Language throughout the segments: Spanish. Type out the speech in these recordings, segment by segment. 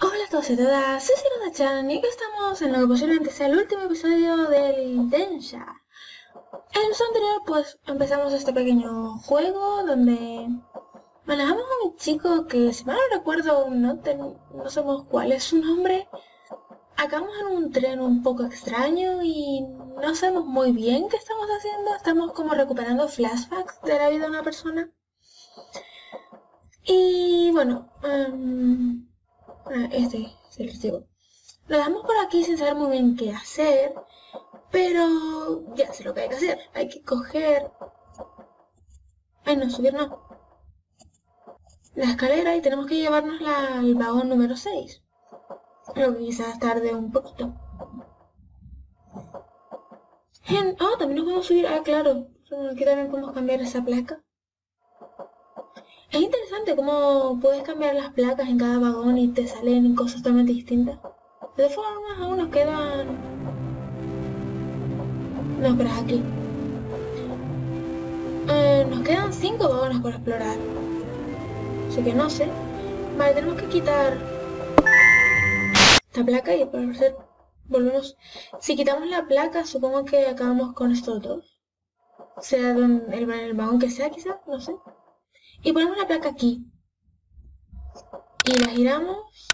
Hola a todos y todas, soy Siro Chan y aquí estamos en lo que posiblemente sea el último episodio del Densha. En el episodio anterior pues empezamos este pequeño juego donde manejamos a un chico que si mal no recuerdo no, ten- no sabemos cuál es su nombre. Acabamos en un tren un poco extraño y no sabemos muy bien qué estamos haciendo. Estamos como recuperando flashbacks de la vida de una persona. Y bueno, em, Ah, este es el recibo. Lo dejamos por aquí sin saber muy bien qué hacer, pero ya sé lo que hay que hacer. Hay que coger... Ay, no, subir no. La escalera y tenemos que llevarnos la- al vagón número 6. Lo que quizás tarde un poquito. Gen- Ah, también nos podemos subir. Ah, claro. Aquí también podemos cambiar esa placa. Es interesante cómo puedes cambiar las placas en cada vagón y te salen cosas totalmente distintas. De formas, aún nos quedan... No, pero es aquí. Eh, nos quedan cinco vagones por explorar. Así que no sé. Vale, tenemos que quitar esta placa y al parecer volvemos... Si quitamos la placa, supongo que acabamos con estos dos. Sea el, el vagón que sea, quizás, no sé. Y ponemos la placa aquí. Y la giramos.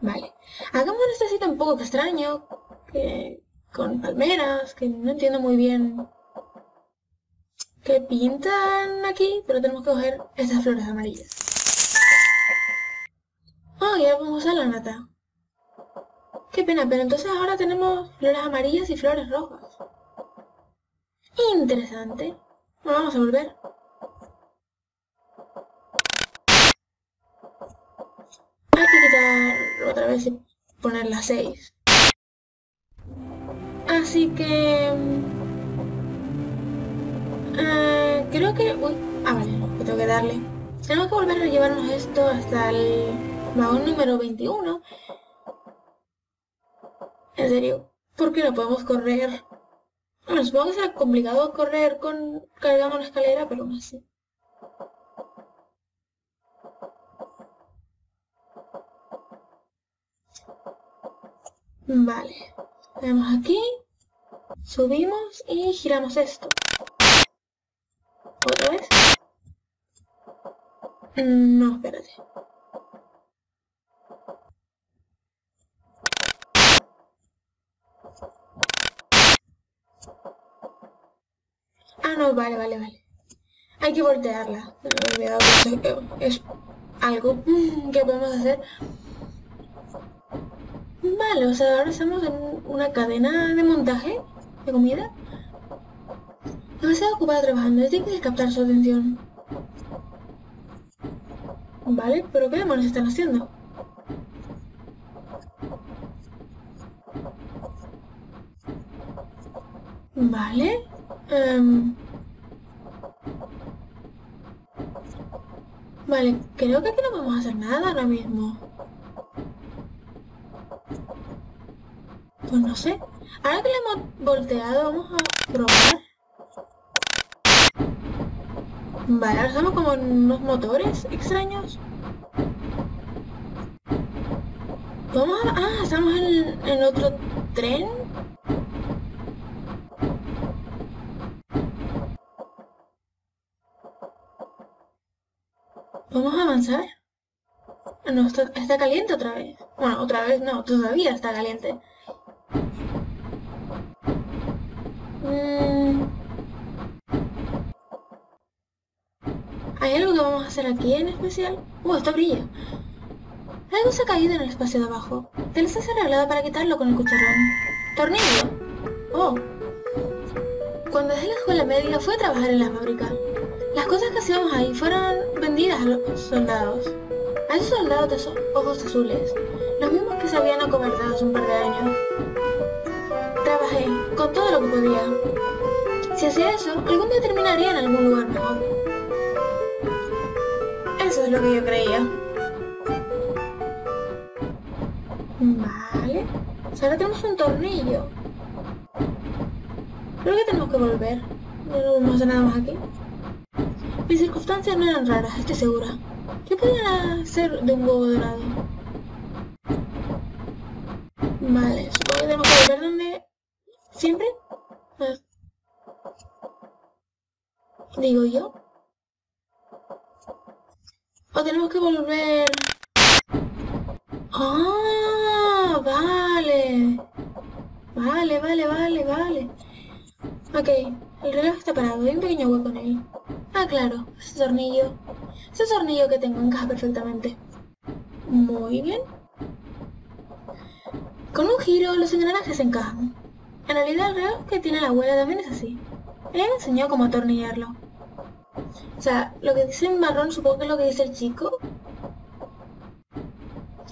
Vale. Hagamos este sitio un poco extraño. Que, con palmeras, que no entiendo muy bien qué pintan aquí, pero tenemos que coger estas flores amarillas. Oh, ya podemos usar la nata. Qué pena, pero entonces ahora tenemos flores amarillas y flores rojas. Interesante. Bueno, vamos a volver. Hay que quitar otra vez y poner las 6. Así que... eh, creo que... Uy, ah, vale, no, que tengo que darle. Tenemos que volver a llevarnos esto hasta el vagón número 21. En serio, ¿por qué no podemos correr? Bueno, supongo que será complicado correr con cargando una escalera, pero aún así. Vale. Tenemos aquí. Subimos y giramos esto. ¿Otra vez? No, espérate. Ah, no, vale, vale, vale. Hay que voltearla. Me he olvidado es algo que podemos hacer. Vale, o sea, ahora estamos en una cadena de montaje de comida. Demasiado ocupada trabajando, es difícil captar su atención. Vale, pero ¿qué demonios están haciendo? Vale. em, Vale, creo que aquí no vamos a hacer nada ahora mismo. Pues no sé. Ahora que le hemos volteado, vamos a probar. Vale, ahora estamos como unos motores extraños. Vamos a... Ah, estamos en, en otro tren. ¿Vamos a avanzar? Ah, No, está, está caliente otra vez. Bueno, otra vez no, todavía está caliente. Mm. ¿Hay algo que vamos a hacer aquí en especial? Uh, esto brilla. Algo se ha caído en el espacio de abajo. Telsa se ha arreglado para quitarlo con el cucharón. ¡Tornillo! Oh. Cuando dejé la escuela media fui a trabajar en la fábrica. Las cosas que hacíamos ahí fueron vendidas a los soldados. A esos soldados de esos ojos azules. Los mismos que se habían acobardado hace un par de años. Con todo lo que podía. Si hacía eso, algún día terminaría en algún lugar mejor. Eso es lo que yo creía. Vale. Ahora tenemos un tornillo. Creo que tenemos que volver. No a hacer nada más aquí. Mis circunstancias no eran raras, estoy segura. ¿Qué podrían hacer de un huevo dorado? Vale, supongo que tenemos que volver donde... ¿Siempre? Ah. Digo yo. O tenemos que volver... ¡Ah! Vale. Vale, vale, vale, vale. Ok, el reloj está parado, hay un pequeño hueco en él. Ah, claro, ese tornillo. Ese tornillo que tengo encaja perfectamente. Muy bien. Con un giro los engranajes encajan. En realidad el reloj que tiene la abuela también es así. Ella me enseñó cómo atornillarlo. O sea, lo que dice en marrón supongo que es lo que dice el chico.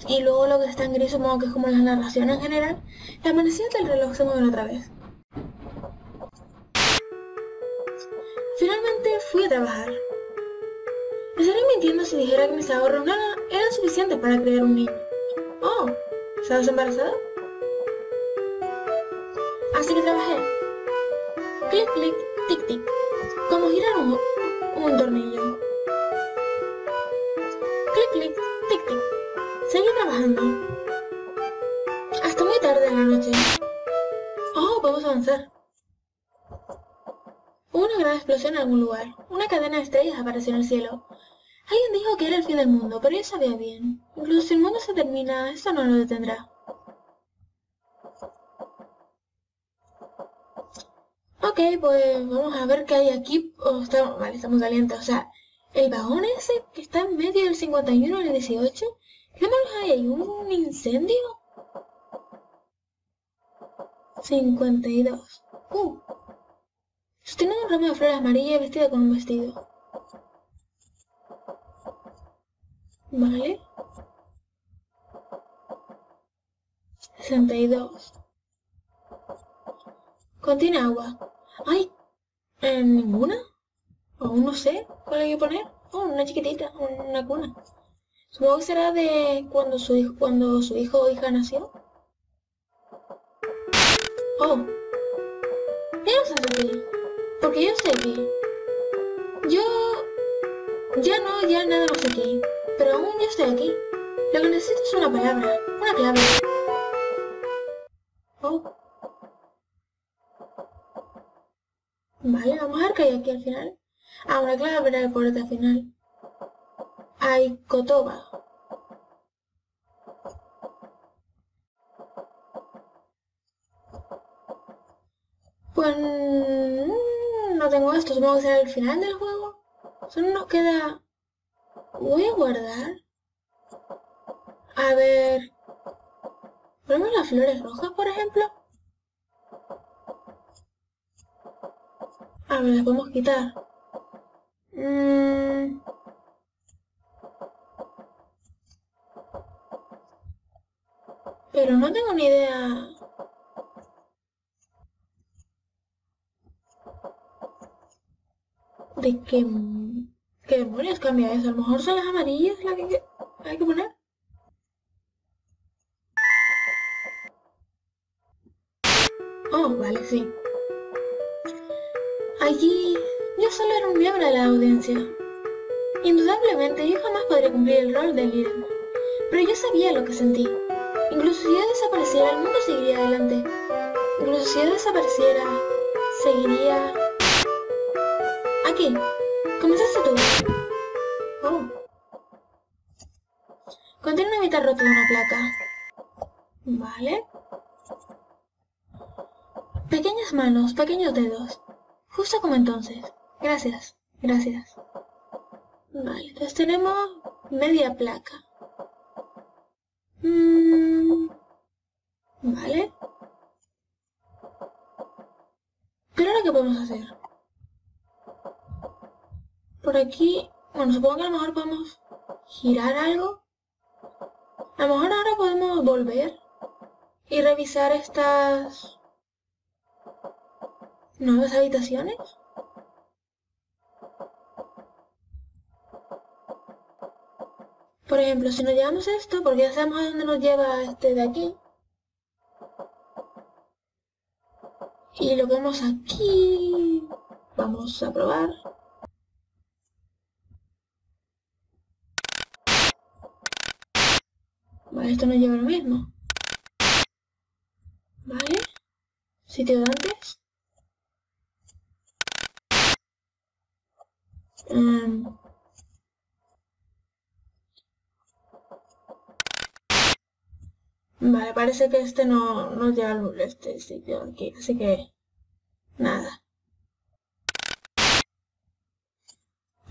Y luego lo que está en gris supongo que es como la narración en general. Las manecillas del reloj se mueven otra vez. Finalmente fui a trabajar. Me estaría mintiendo si dijera que mis ahorros no eran suficientes para crear un niño. Oh, ¿estabas embarazada? Así que trabajé. Clic, clic, tic, tic. Como girar un, tornillo. Clic, clic, tic, tic. Seguí trabajando. Hasta muy tarde en la noche. Oh, podemos avanzar. Hubo una gran explosión en algún lugar. Una cadena de estrellas apareció en el cielo. Alguien dijo que era el fin del mundo, pero yo sabía bien. Incluso si el mundo se termina, esto no lo detendrá. Ok, pues vamos a ver qué hay aquí. Oh, estamos, vale, estamos calientes. O sea, el vagón ese que está en medio del 51 y el 18. ¿Qué más hay ahí? ¿Un incendio? 52. Uh. Sostiene un ramo de flores amarillas vestida con un vestido. Vale. 62. Contiene agua. ¡Ay! ¿En ninguna? Aún no sé cuál hay que poner. Oh, una chiquitita, una cuna. Supongo que será de cuando su hijo, cuando su hijo o hija nació. Oh. ¿Qué haces aquí? Porque yo estoy aquí. Yo... Ya no, ya nada más aquí. Pero aún yo estoy aquí. Lo que necesito es una palabra, una clave. Vale, vamos a ver qué hay aquí al final. Ah, una clave para el al final. Hay Kotoba. Pues mm, no tengo esto, supongo que será el final del juego. Solo nos queda... Voy a guardar. A ver... ¿Ponemos las flores rojas, por ejemplo? A ver, las podemos quitar. Mm. Pero no tengo ni idea... ¿De qué, qué demonios cambia eso? A lo mejor son las amarillas las que hay que poner. Cumplir el rol de líder, pero yo sabía lo que sentí. Incluso si yo desapareciera, el mundo seguiría adelante. Incluso si yo desapareciera, seguiría... Aquí, comenzaste tú. Oh. Contiene una mitad rota de una placa. Vale. Pequeñas manos, pequeños dedos. Justo como entonces. Gracias, gracias. Vale, entonces tenemos media placa. Mm, vale. Pero ahora qué podemos hacer. Por aquí, bueno, supongo que a lo mejor podemos girar algo. A lo mejor ahora podemos volver y revisar estas nuevas habitaciones. Por ejemplo, si nos llevamos esto, porque ya sabemos a dónde nos lleva este de aquí. Y lo vemos aquí. Vamos a probar. Vale, esto nos lleva lo mismo. Vale. Sitio de antes. Parece que este no, no lleva este sitio aquí, así que nada.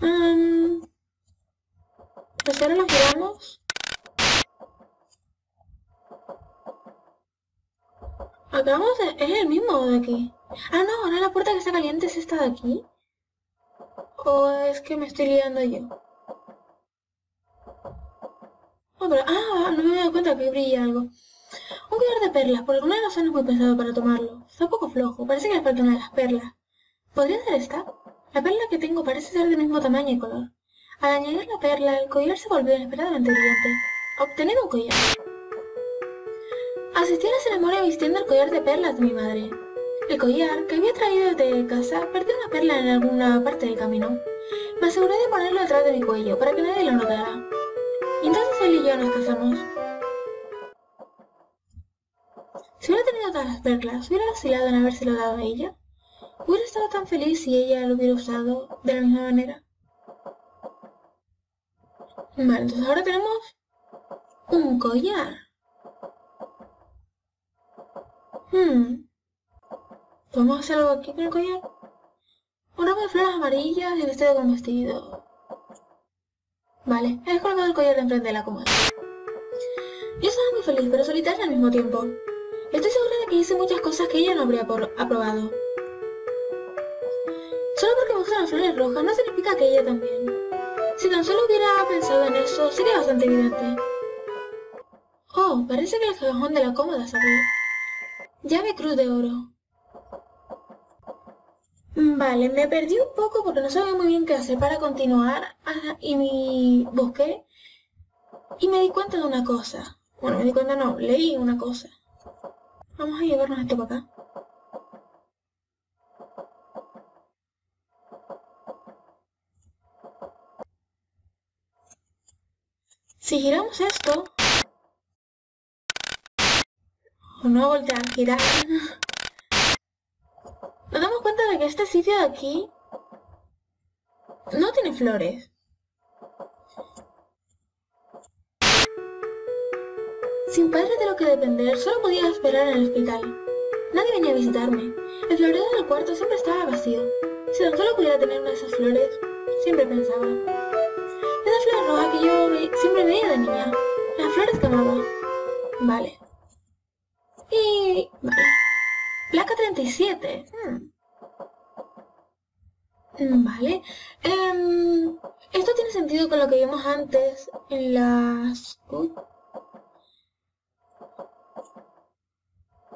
Um, pues ahora lo giramos. Acabamos de... Es el mismo de aquí. Ah, no, ahora la puerta que está caliente es esta de aquí. ¿O es que me estoy liando yo? Oh, pero... Ah, no me he dado cuenta que brilla algo. Un collar de perlas. Por alguna razón es muy pesado para tomarlo. Está un poco flojo. Parece que le falta una de las perlas. ¿Podría ser esta? La perla que tengo parece ser del mismo tamaño y color. Al añadir la perla, el collar se volvió inesperadamente brillante. Obtenido un collar. Asistí a la ceremonia vistiendo el collar de perlas de mi madre. El collar, que había traído de casa, perdió una perla en alguna parte del camino. Me aseguré de ponerlo detrás de mi cuello, para que nadie lo notara. Entonces él y yo nos casamos. Si hubiera tenido todas las perlas, ¿hubiera vacilado en habérselo dado a ella? ¿Hubiera estado tan feliz si ella lo hubiera usado de la misma manera? Vale, entonces ahora tenemos un collar. Hmm. ¿Podemos hacer algo aquí con el collar? Un ramo de flores amarillas y vestido con vestido. Vale, he colocado el collar de enfrente de la cómoda. Yo estaba muy feliz, pero solitaria al mismo tiempo. Estoy segura de que hice muchas cosas que ella no habría aprobado. Solo porque me las flores rojas no significa que ella también. Si tan solo hubiera pensado en eso, sería bastante evidente. Oh, parece que el cajón de la cómoda se. Llave cruz de oro. Vale, me perdí un poco porque no sabía muy bien qué hacer para continuar y me busqué y me di cuenta de una cosa. Bueno, me di cuenta no, leí una cosa. Vamos a llevarnos esto para acá. Si giramos esto, o no voltear, girar, nos damos cuenta de que este sitio de aquí no tiene flores. Sin padre de lo que depender, solo podía esperar en el hospital. Nadie venía a visitarme. El florero del cuarto siempre estaba vacío. Si tan solo pudiera tener una de esas flores, siempre pensaba. Esa flor roja que yo siempre veía de niña. Las flores que amaba. Vale. Y... Vale. Placa 37. Hmm. Mm, vale. Em, esto tiene sentido con lo que vimos antes en las...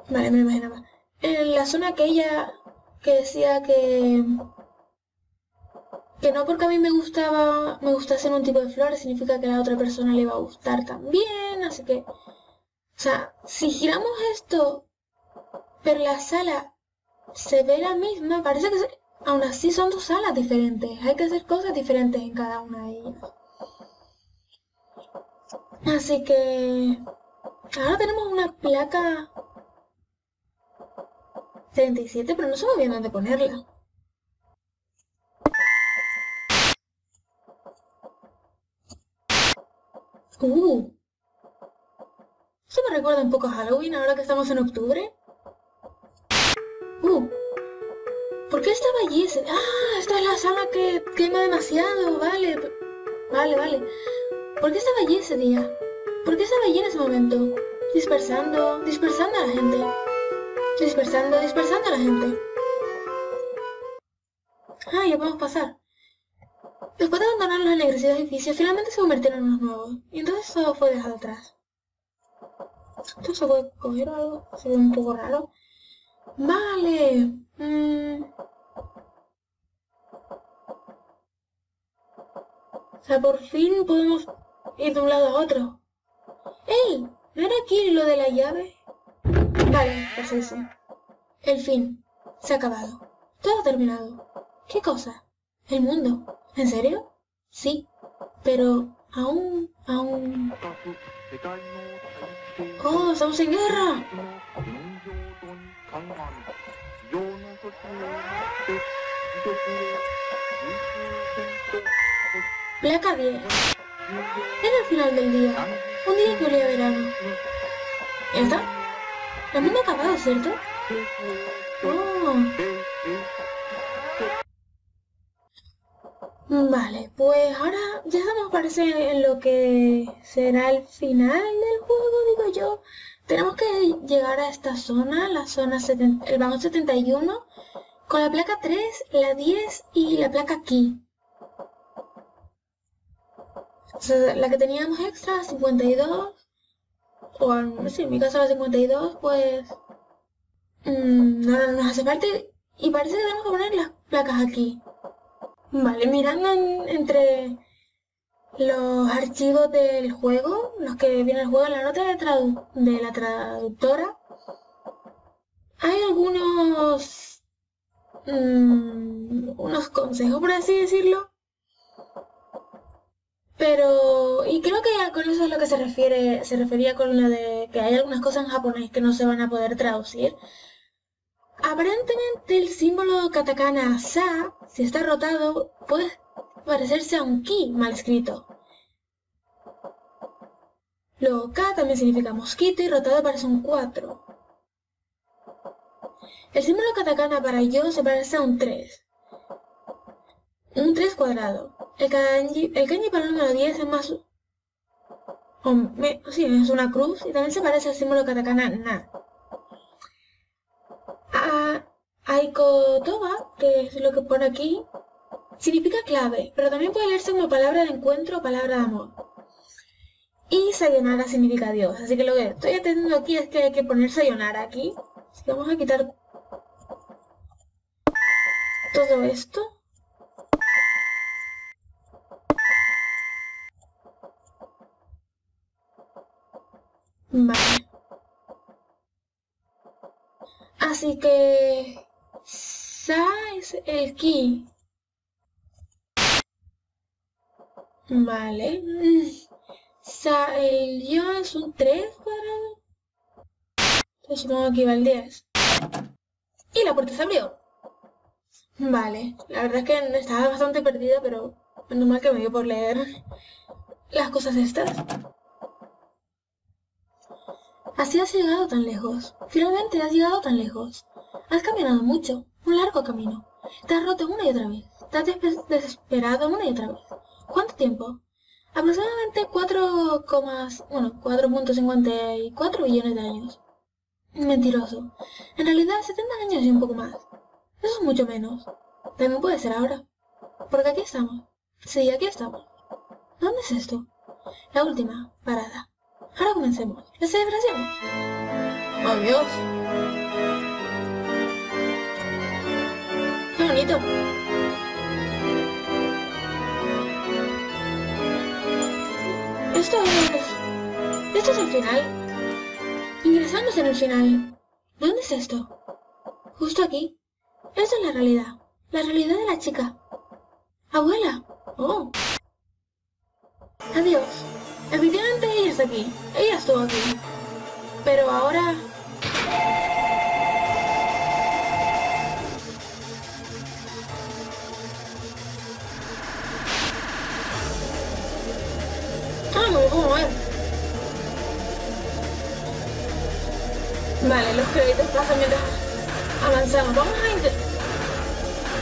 Vale, me imaginaba. En la zona aquella que decía que... Que no porque a mí me gustaba, me gustase un tipo de flores, significa que a la otra persona le va a gustar también, así que... O sea, si giramos esto, pero la sala se ve la misma, parece que aún así son dos salas diferentes. Hay que hacer cosas diferentes en cada una de ellas. Así que... Ahora tenemos una placa 37, pero no muy bien dónde ponerla. Uh, eso me recuerda un poco a Halloween ahora que estamos en octubre. Uh. ¿Por qué estaba allí ese? Ah, esta es la sala que quema demasiado, vale. Vale, vale. ¿Por qué estaba allí ese día? ¿Por qué estaba allí en ese momento? Dispersando, dispersando a la gente. Dispersando, dispersando la gente. Ah, ya podemos pasar. Después de abandonar los ennegrecidos edificios, finalmente se convirtieron en unos nuevos. Y entonces todo fue dejado atrás. ¿Esto se puede coger o algo? Se ve un poco raro. Vale. Mm. O sea, por fin podemos ir de un lado a otro. ¡Ey! ¿No era aquí lo de la llave? Vale, pues. El fin. Se ha acabado. Todo ha terminado. ¿Qué cosa? El mundo. ¿En serio? Sí. Pero Aún, aún. ¡Oh, estamos en guerra! Placa 10. Era el final del día. Un día que olía verano. ¿Ya está? Ha acabado, ¿cierto? Vale, pues ahora ya estamos parece en lo que será el final del juego, digo yo. Tenemos que llegar a esta zona, la zona 70, el vagón 71, con la placa 3, la 10 y la placa sea, la que teníamos extra, 52, o sí, en mi caso la 52, pues mmm, no, nos hace falta y parece que tenemos que poner las placas aquí. Vale, mirando entre los archivos del juego, los que viene el juego, en la nota de, la traductora, hay algunos mmm, unos consejos, por así decirlo. Pero, y creo que con eso es lo que se refiere, se refería con lo de que hay algunas cosas en japonés que no se van a poder traducir. Aparentemente el símbolo katakana sa, si está rotado, puede parecerse a un ki mal escrito. Luego K también significa mosquito y rotado parece un 4. El símbolo katakana para yo se parece a un 3. Un 3 cuadrado. El kanji, el kanji para el número 10 es más... O sí, es una cruz y también se parece al símbolo katakana na. A, Aikotoba, que es lo que pone aquí, significa clave, pero también puede leerse como palabra de encuentro o palabra de amor. Y sayonara significa Dios, así que lo que estoy atendiendo aquí es que hay que poner sayonara aquí. Así que vamos a quitar todo esto. Vale. Así que... Sa es el ki. Vale. Sa, el yo es un 3 cuadrado. Supongo que iba el 10. Y la puerta se abrió. Vale. La verdad es que estaba bastante perdida, pero menos mal que me dio por leer las cosas estas. Así has llegado tan lejos. Finalmente has llegado tan lejos. Has caminado mucho, un largo camino. Te has roto una y otra vez. Te has desesperado una y otra vez. ¿Cuánto tiempo? Aproximadamente 4, bueno, 4.54 billones de años. Mentiroso. En realidad 70 años y un poco más. Eso es mucho menos. También puede ser ahora. Porque aquí estamos. Sí, aquí estamos. ¿Dónde es esto? La última parada. Ahora comencemos. La celebración. ¡Oh! ¡Qué bonito! Esto es... Esto es el final. Ingresamos en el final. ¿Dónde es esto? Justo aquí. Esta es la realidad. La realidad de la chica. Abuela. Oh. Adiós. Efectivamente ella está aquí. Ella estuvo aquí. Pero ahora... Ah, me lo puedo mover. Vale, los créditos pasan mientras avanzamos. Vamos a, inter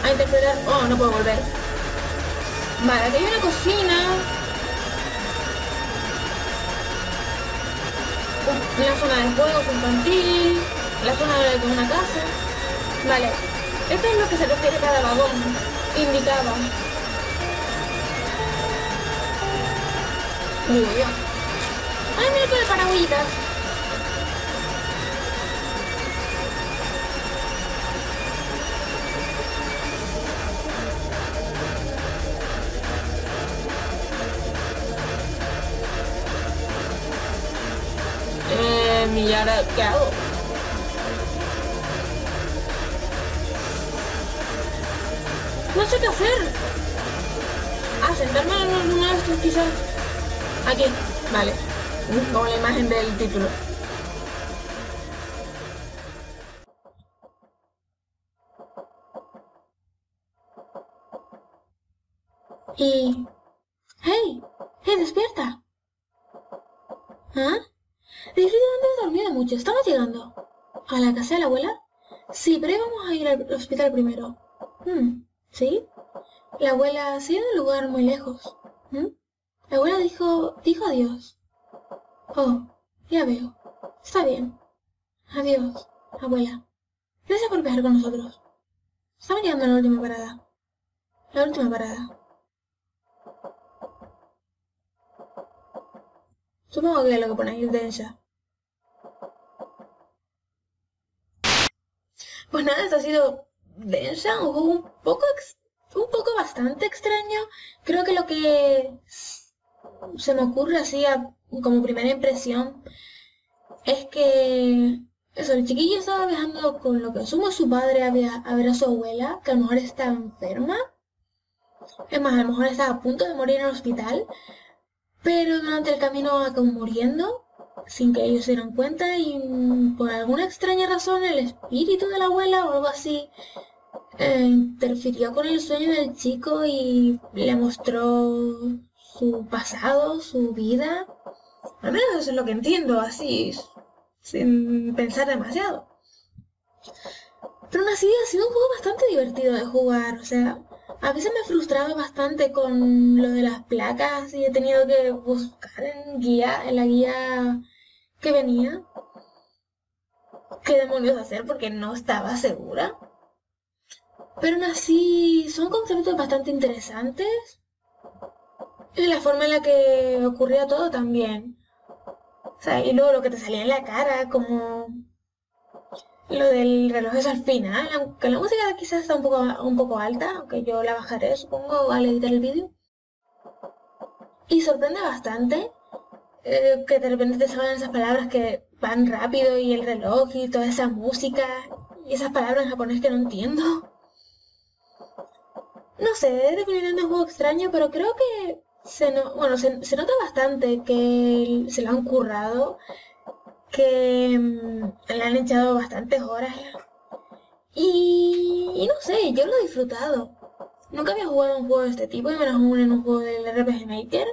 a interpretar... Oh, no puedo volver. Vale, aquí hay una cocina. La zona de juegos infantil, la zona de una casa. Vale, esto es lo que se refiere cada vagón, indicaba. Digo yo. ¡Ay, mira que de paragüitas! ¿Y ahora qué hago? No sé qué hacer. ¿A sentarme en uno de quizás? Aquí, vale. Como la imagen del título. Y... ¡Hey! ¡Hey, despierta! ¿Ah? Disfruta no dormido mucho. Estamos llegando. ¿A la casa de la abuela? Sí, pero íbamos a ir al hospital primero. Hmm, ¿Sí? La abuela sigue en un lugar muy lejos. ¿Mm? La abuela dijo, dijo adiós. Oh, ya veo. Está bien. Adiós, abuela. Gracias por viajar con nosotros. Estamos llegando a la última parada. La última parada. Supongo que lo que pone ahí densa. Pues nada, esto ha sido densa, un juego un poco, un poco bastante extraño. Creo que lo que se me ocurre así como primera impresión es que eso, el chiquillo estaba viajando con lo que asumo su padre a, a ver a su abuela, que a lo mejor está enferma. Es más, a lo mejor estaba a punto de morir en el hospital, pero durante el camino acabó muriendo sin que ellos se dieran cuenta y por alguna extraña razón el espíritu de la abuela o algo así eh, interfirió con el sueño del chico y le mostró su pasado, su vida. Al menos eso es lo que entiendo, así, sin pensar demasiado. Pero aún así ha sido un juego bastante divertido de jugar, o sea, a veces me frustraba bastante con lo de las placas y he tenido que buscar en guía, en la guía que venía, qué demonios hacer porque no estaba segura. Pero aún así son conceptos bastante interesantes. Y la forma en la que ocurría todo también. O sea, y luego lo que te salía en la cara, como lo del reloj es al final, aunque la música quizás está un poco, un poco alta, aunque yo la bajaré, supongo, al editar el vídeo. Y sorprende bastante eh, que de repente te salgan esas palabras que van rápido y el reloj y toda esa música y esas palabras en japonés que no entiendo. No sé, es definitivamente un juego extraño, pero creo que se, bueno, se, nota bastante que se lo han currado que mm, le han echado bastantes horas. Y, no sé, yo lo he disfrutado. Nunca había jugado un juego de este tipo, y menos aún en un juego del RPG Maker.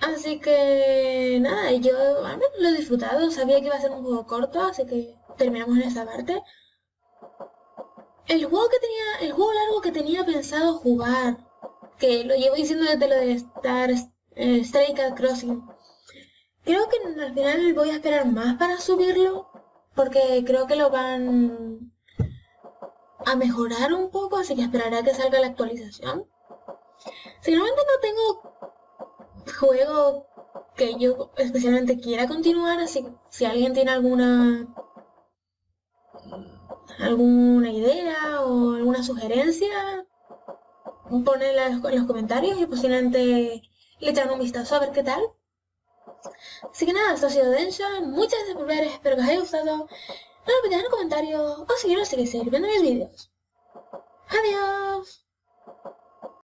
Así que nada, yo al menos lo he disfrutado, sabía que iba a ser un juego corto, así que terminamos en esa parte. El juego que tenía, el juego largo que tenía pensado jugar, que lo llevo diciendo desde lo de Star eh, Stray Crossing, Creo que al final voy a esperar más para subirlo, porque creo que lo van a mejorar un poco, así que esperaré a que salga la actualización. Finalmente no tengo juego que yo especialmente quiera continuar, así que si alguien tiene alguna alguna idea o alguna sugerencia, ponela en los comentarios y posiblemente le echan un vistazo a ver qué tal. Así que nada, esto ha sido Densha, muchas gracias por ver, espero que os haya gustado. No olvidéis en los comentarios o seguirnos si queréis viendo mis vídeos. Adiós.